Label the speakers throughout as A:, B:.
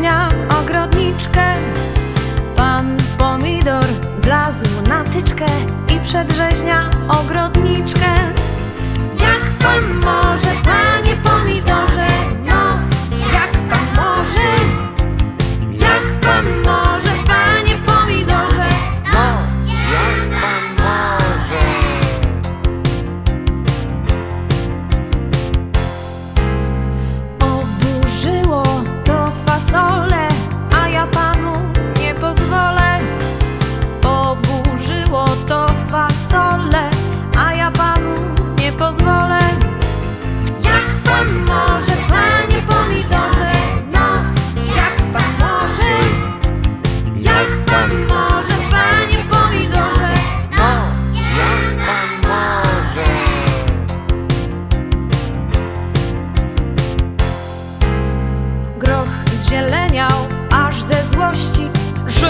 A: rzeźnia ogrodniczkę. Pan pomidor wlazł na tyczkę i przedrzeźnia ogrodniczkę.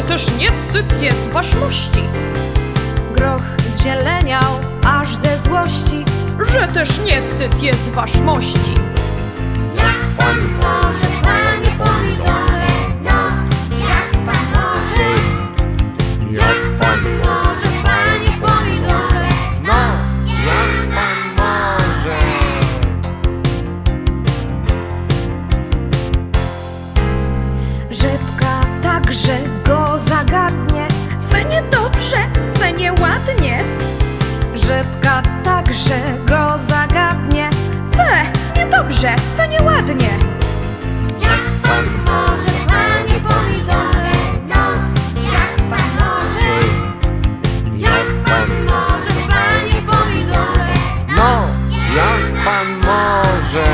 A: Że też nie wstyd jest waszmości. Groch zzieleniał aż ze złości, że też nie wstyd jest waszmości. Jak pan może, niedobrze, fe nieładnie Jak pan może, panie pomidorze? No, jak pan może? Jak pan może, panie pomidorze?
B: No, jak pan może?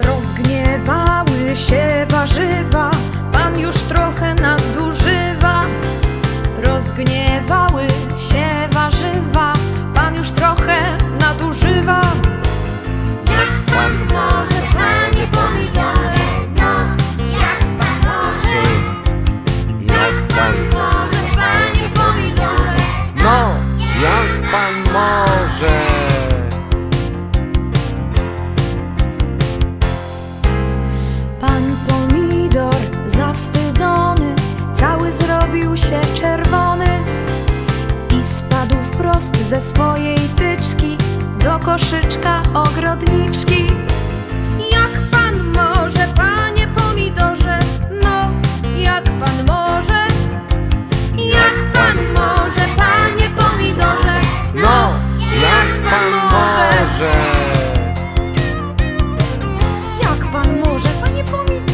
A: Rozgniewały się warzywa, pan już trochę nadużywa. Rozgniewały trochę koszyczka ogrodniczki. Jak pan może, panie pomidorze? No, jak pan może? Jak pan może, panie pomidorze?
B: No, jak pan może?
A: Jak pan może, panie pomidorze?